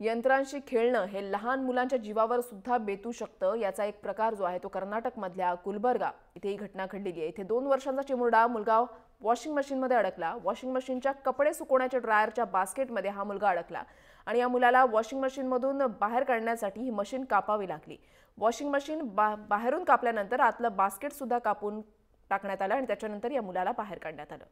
यंत्रांशी खेळणं हे लहान मुलांच्या जीवावर सुद्धा बेतू शकतं याचा एक प्रकार जो आहे तो कर्नाटकमधल्या गुलबर्गा इथे ही घटना घडलेली आहे. इथे दोन वर्षांचा चिमुरडा मुलगा वॉशिंग मशीनमध्ये अडकला. वॉशिंग मशीनच्या कपडे सुकवण्याच्या ड्रायरच्या बास्केटमध्ये हा मुलगा अडकला आणि या मुलाला वॉशिंग मशीनमधून बाहेर काढण्यासाठी ही मशीन कापावी लागली. वॉशिंग मशीन बा बाहेरून कापल्यानंतर आतलं बास्केटसुद्धा कापून टाकण्यात आलं आणि त्याच्यानंतर या मुलाला बाहेर काढण्यात आलं.